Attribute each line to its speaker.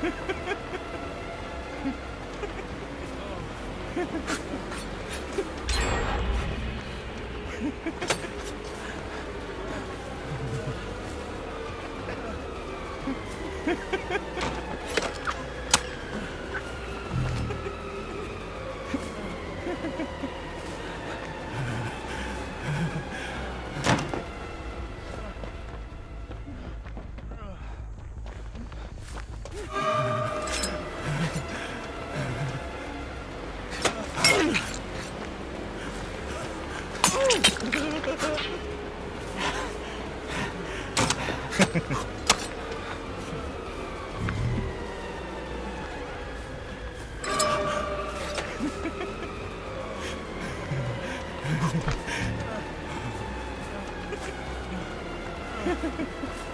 Speaker 1: Ha ha ha!
Speaker 2: Ha ha
Speaker 3: ha.